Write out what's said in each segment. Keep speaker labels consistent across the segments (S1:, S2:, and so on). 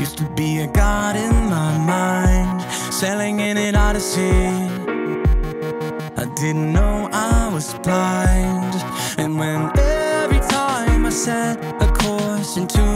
S1: Used to be a god in my mind, sailing in an odyssey. I didn't know I was blind. And when every time I set a course into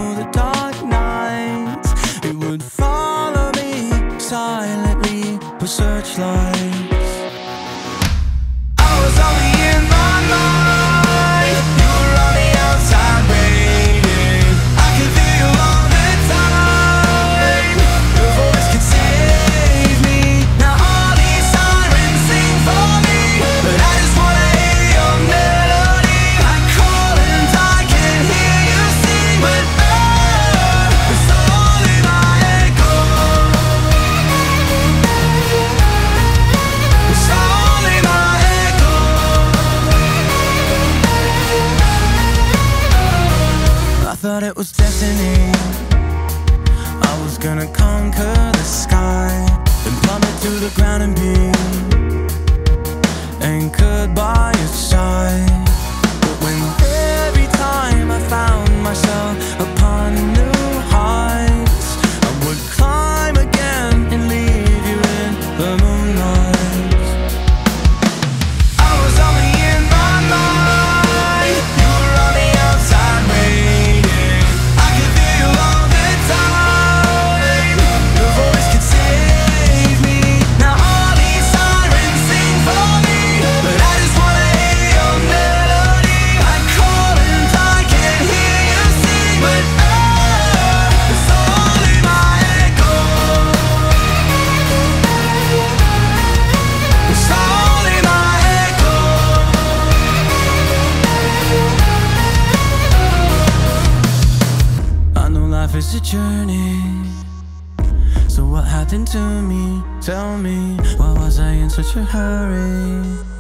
S1: it was destiny. I was gonna conquer the sky Then plummet to the ground and be a journey So what happened to me? Tell me, why was I in such a hurry?